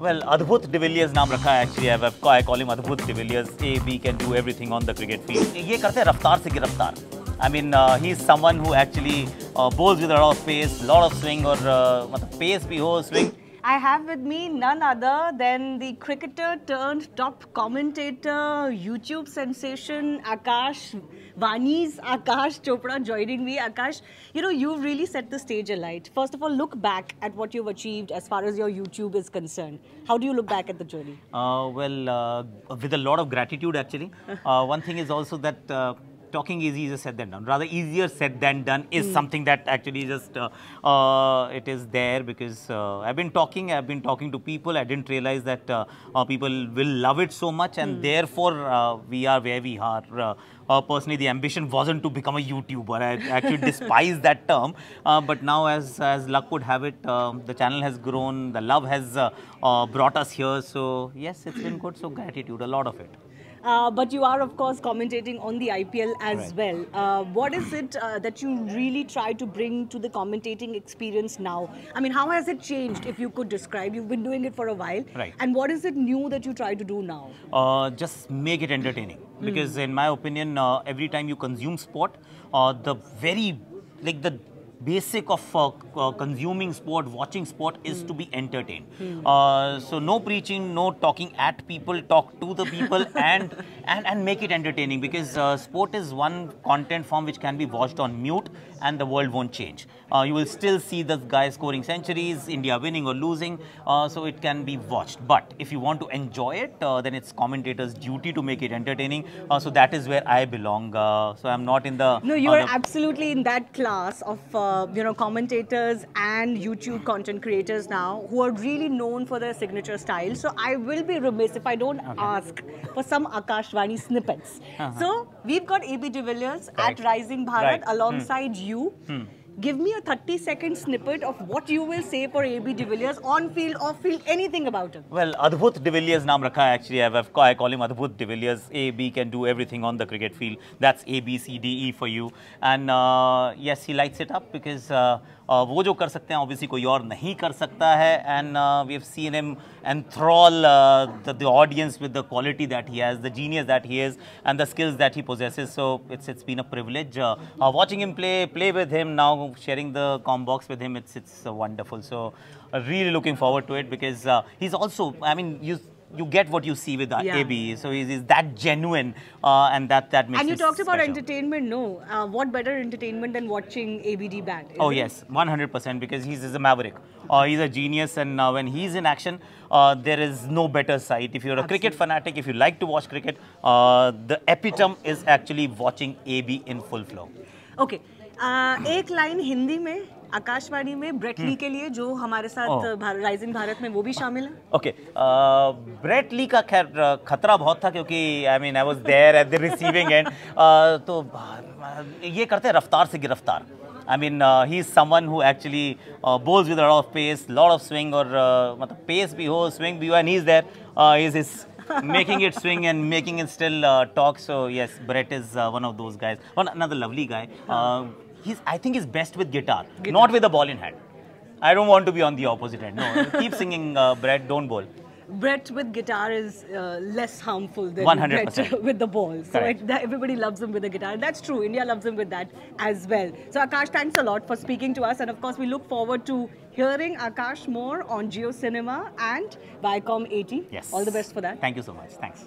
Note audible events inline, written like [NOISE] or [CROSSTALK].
Well अद्भुत de Villiers नाम रखा है actually I have I call him Adbhut de A B can do everything on the cricket field ये करते हैं रफ्तार से गिरफ़्तार. I mean he is someone who actually bowls with lot of pace lot of swing और मतलब pace भी हो swing I have with me none other than the cricketer turned top commentator, YouTube sensation, Akash Vani's Aakash Chopra joining me. Aakash, you know, you've really set the stage alight. First of all, look back at what you've achieved as far as your YouTube is concerned. How do you look back at the journey? Uh, well, uh, with a lot of gratitude actually. [LAUGHS] Uh, one thing is also that uh, talking is easier said than done. Rather easier said than done is something that actually just uh, uh, it is there because uh, I've been talking, I've been talking to people. I didn't realize that uh, uh, people will love it so much, and therefore uh, we are where we are. Personally, the ambition wasn't to become a YouTuber. I actually [LAUGHS] despise that term. Uh, but now, as as luck would have it, the channel has grown. The love has uh, uh, brought us here. So yes, it's been good. So gratitude, a lot of it. Uh, but you are, of course, commentating on the IPL as Right. well. Uh, what is it uh, that you really try to bring to the commentating experience now? I mean, how has it changed, if you could describe? You've been doing it for a while. Right. And what is it new that you try to do now? uh, just make it entertaining. Because in my opinion, uh, every time you consume sport, uh, the very like the basic of uh, uh, consuming sport, watching sport is to be entertained. Uh, so no preaching, no talking at people, talk to the people [LAUGHS] and and and make it entertaining. Because uh, sport is one content form which can be watched on mute and the world won't change. Uh, you will still see the guy scoring centuries, India winning or losing, uh, so it can be watched. But if you want to enjoy it, uh, then it's commentators' duty to make it entertaining. Uh, so that is where I belong. Uh, so I'm not in the. No, you are absolutely in that class of uh, you know commentators and YouTube content creators now who are really known for their signature style. So I will be remiss if I don't ask for some Akashvani snippets. So we've got AB de Villiers. Right. at Rising Bharat Right. Hmm. alongside you Give me a 30 second snippet of what you will say for AB de Villiers on field, off field, anything about him. Well, Adbhut Divilliers नाम रखा है actually. I've, I've, I call him Adbhut Divilliers. A, B can do everything on the cricket field. That's A, B, C, D, E for you. And uh, yes, he lights it up because uh, uh, वो जो कर सकते हैं obviously कोई और नहीं कर सकता है. And uh, we have seen him enthrall uh, the, the audience with the quality that he has, the genius that he is, and the skills that he possesses. So it's it's been a privilege uh, uh, watching him play, play with him now, sharing the com box with him. It's it's wonderful. So uh, really looking forward to it because uh, he's also. I mean, you you get what you see with uh, Yeah. AB. So he's, he's that genuine, uh, and that that makes. And you talked about special. entertainment, no? Uh, what better entertainment than watching ABD bat? Oh it? yes, 100% because he's, he's a maverick. Uh, he's a genius, and uh, when he's in action, uh, there is no better sight. If you're a cricket fanatic, if you like to watch cricket, uh, the epitome is actually watching AB in full flow. Okay एक लाइन हिंदी में आकाशवाणी में Brett Lee के लिए जो हमारे साथ। भार, राइजिंग भारत में वो भी शामिल है। ओके। ब्रेट ली का खैर खतरा बहुत था क्योंकि I mean I was there at the receiving end तो ये करते हैं रफ्तार से गिरफ़्तार। I mean he is someone who actually bowls with lot of pace lot of swing और uh, मतलब पेस भी हो स्विंग भी हो and he is there is is making it swing and making it still uh, talk. So yes Brett is uh, one of those guys. One another lovely guy. uh, he's I think he's best with guitar, not with the ball in hand I don't want to be on the opposite end. No, [LAUGHS] keep singing, uh, Brett. Don't bowl. Brett with guitar is uh, less harmful than 100%. Brett [LAUGHS] with the ball. So it, that everybody loves him with the guitar. That's true. India loves him with that as well. So Aakash, thanks a lot for speaking to us. And of course, we look forward to hearing Aakash more on JioCinema and Viacom18. Yes. All the best for that. Thank you so much. Thanks.